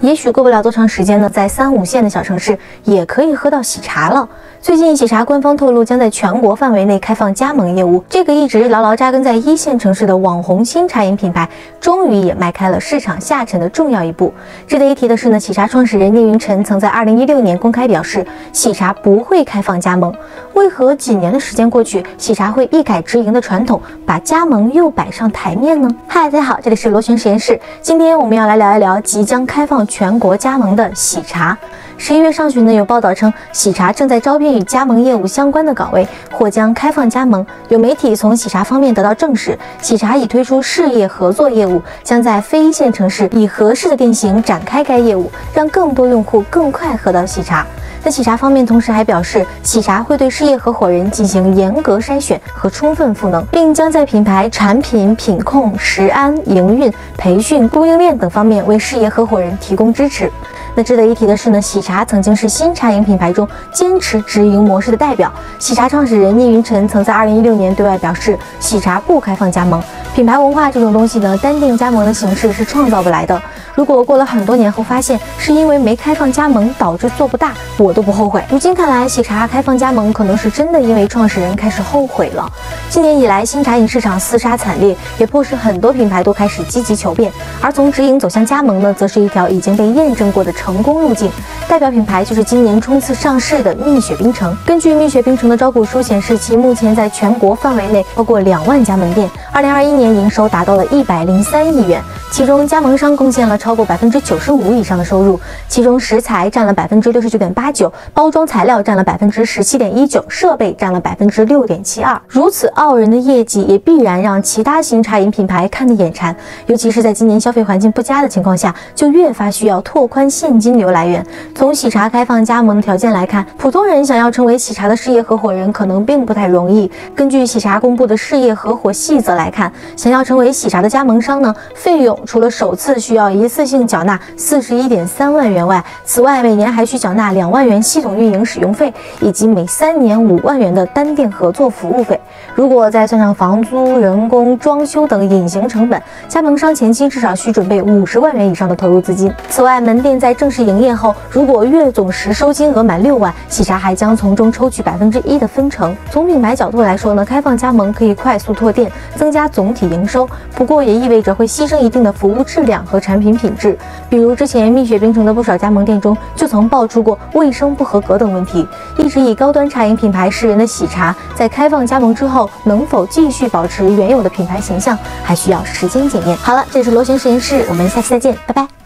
也许过不了多长时间呢，在三五线的小城市也可以喝到喜茶了。最近，喜茶官方透露将在全国范围内开放加盟业务。这个一直牢牢扎根在一线城市的网红新茶饮品牌，终于也迈开了市场下沉的重要一步。值得一提的是呢，喜茶创始人聂云辰曾在二零一六年公开表示，喜茶不会开放加盟。为何几年的时间过去，喜茶会一改直营的传统，把加盟又摆上台面呢？嗨，大家好，这里是螺旋实验室，今天我们要来聊一聊即将开放全国加盟的喜茶。十一月上旬呢，有报道称，喜茶正在招聘与加盟业务相关的岗位，或将开放加盟。有媒体从喜茶方面得到证实，喜茶已推出事业合作业务，将在非一线城市以合适的店型展开该业务，让更多用户更快喝到喜茶。那喜茶方面同时还表示，喜茶会对事业合伙人进行严格筛选和充分赋能，并将在品牌、产品、品控、食安、营运、培训、供应链等方面为事业合伙人提供支持。那值得一提的是呢，喜茶曾经是新茶饮品牌中坚持直营模式的代表。喜茶创始人聂云辰曾在二零一六年对外表示，喜茶不开放加盟。品牌文化这种东西呢，单店加盟的形式是创造不来的。如果过了很多年后发现是因为没开放加盟导致做不大，我都不后悔。如今看来，喜茶开放加盟可能是真的因为创始人开始后悔了。今年以来，新茶饮市场厮杀惨烈，也迫使很多品牌都开始积极求变。而从直营走向加盟呢，则是一条已经被验证过的成功路径。代表品牌就是今年冲刺上市的蜜雪冰城。根据蜜雪冰城的招股书显示，其目前在全国范围内超过两万家门店，二零二一年营收达到了一百零三亿元。其中加盟商贡献了超过百分之九十五以上的收入，其中食材占了百分之六十九点八九，包装材料占了百分之十七点一九，设备占了百分之六点七二。如此傲人的业绩，也必然让其他新茶饮品牌看得眼馋。尤其是在今年消费环境不佳的情况下，就越发需要拓宽现金流来源。从喜茶开放加盟的条件来看，普通人想要成为喜茶的事业合伙人，可能并不太容易。根据喜茶公布的事业合伙细则来看，想要成为喜茶的加盟商呢，费用。除了首次需要一次性缴纳四十一点三万元外，此外每年还需缴纳两万元系统运营使用费，以及每三年五万元的单店合作服务费。如果再算上房租、人工、装修等隐形成本，加盟商前期至少需准备五十万元以上的投入资金。此外，门店在正式营业后，如果月总实收金额满六万，喜茶还将从中抽取百分之一的分成。从品牌角度来说呢，开放加盟可以快速拓店，增加总体营收，不过也意味着会牺牲一定的。服务质量和产品品质，比如之前蜜雪冰城的不少加盟店中就曾爆出过卫生不合格等问题。一直以高端茶饮品牌示人的喜茶，在开放加盟之后，能否继续保持原有的品牌形象，还需要时间检验。好了，这是螺旋实验室，我们下期再见，拜拜。